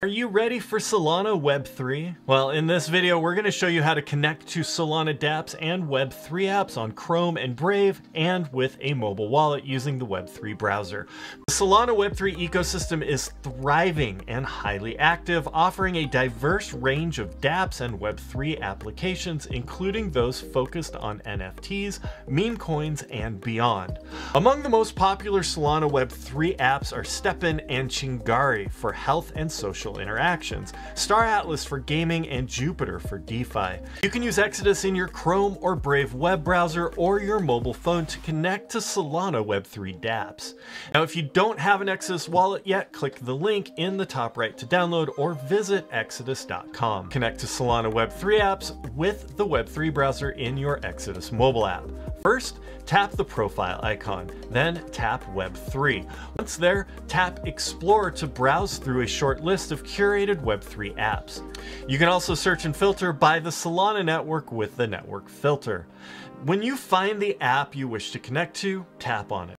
Are you ready for Solana Web 3? Well, in this video, we're going to show you how to connect to Solana dApps and Web 3 apps on Chrome and Brave and with a mobile wallet using the Web 3 browser. The Solana Web 3 ecosystem is thriving and highly active, offering a diverse range of dApps and Web 3 applications, including those focused on NFTs, meme coins, and beyond. Among the most popular Solana Web 3 apps are STEPN and Chingari for health and social social interactions, Star Atlas for gaming, and Jupiter for DeFi. You can use Exodus in your Chrome or Brave web browser or your mobile phone to connect to Solana Web3 dApps. Now, if you don't have an Exodus wallet yet, click the link in the top right to download or visit exodus.com. Connect to Solana Web3 apps with the Web3 browser in your Exodus mobile app. First, tap the profile icon, then tap Web3. Once there, tap Explore to browse through a short list of curated Web3 apps. You can also search and filter by the Solana network with the network filter. When you find the app you wish to connect to, tap on it.